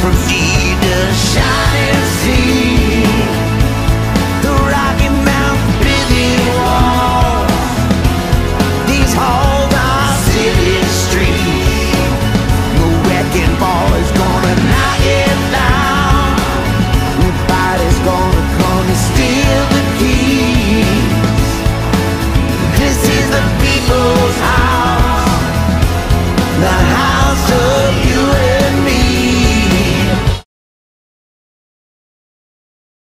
from deep.